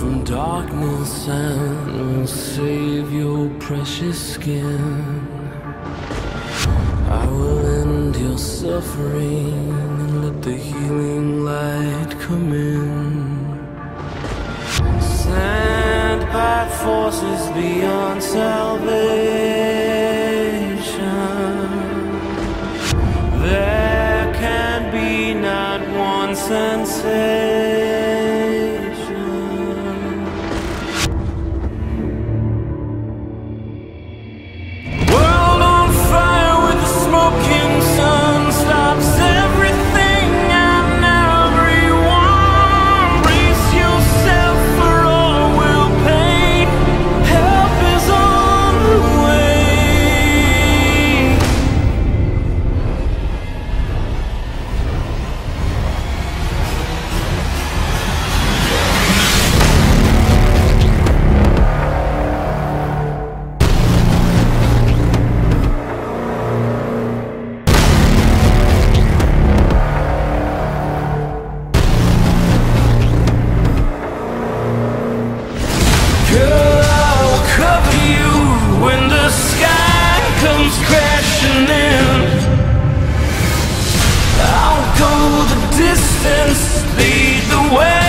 from darkness and will save your precious skin. I will end your suffering and let the healing light come in. Sent by forces beyond salvation. There can be not one sensation. I'll cover you when the sky comes crashing in. I'll go the distance, lead the way.